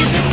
Is it